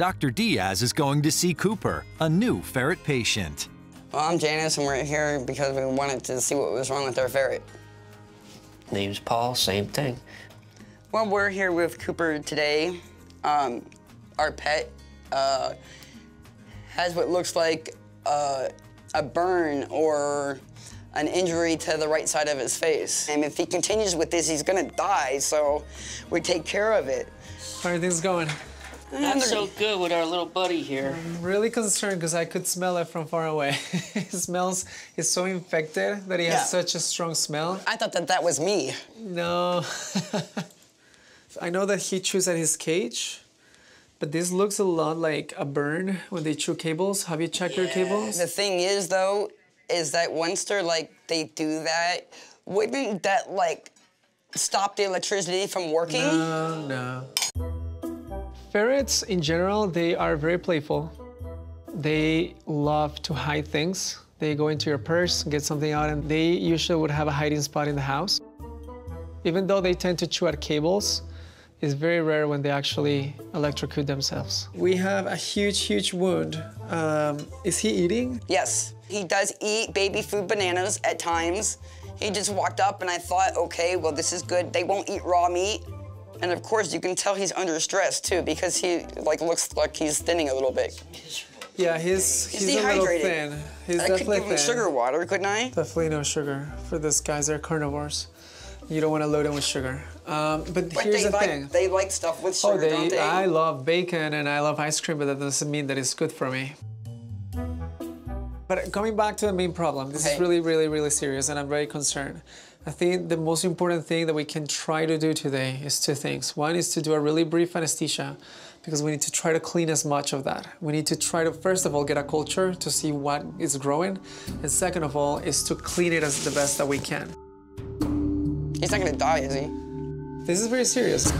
Dr. Diaz is going to see Cooper, a new ferret patient. Well, I'm Janice, and we're here because we wanted to see what was wrong with our ferret. Name's Paul, same thing. Well, we're here with Cooper today. Um, our pet uh, has what looks like uh, a burn or an injury to the right side of his face. And if he continues with this, he's gonna die, so we take care of it. How are things going? Not so good with our little buddy here. I'm really concerned because I could smell it from far away. he smells, he's so infected that he Yeah. has such a strong smell. I thought that that was me. No. I know that he chews at his cage, but this looks a lot like a burn when they chew cables. Have you checked your cables? The thing is, though, is that once they're like, they do that, wouldn't that like stop the electricity from working? No, no. Ferrets, in general, they are very playful. They love to hide things. They go into your purse, get something out, and they usually would have a hiding spot in the house. Even though they tend to chew at cables, it's very rare when they actually electrocute themselves. We have a huge, huge wound. Um, is he eating? Yes, he does eat baby food bananas at times. He just walked up and I thought, okay, well, this is good. They won't eat raw meat. And of course, you can tell he's under stress too because he like looks like he's thinning a little bit. Yeah, he's, He's he's a little thin. He's I could definitely give him thin. sugar water, couldn't I? Definitely no sugar for this guys. They're carnivores. You don't want to load them with sugar. Um, but, But here's the like thing. they like stuff with Oh, sugar, they, don't they? I love bacon and I love ice cream, but that doesn't mean that it's good for me. But coming back to the main problem, this is really, really, really serious, and I'm very concerned. I think the most important thing that we can try to do today is two things. One is to do a really brief anesthesia, because we need to try to clean as much of that. We need to try to, first of all, get a culture to see what is growing, and second of all, is to clean it as the best that we can. He's not gonna die, is he? This is very serious.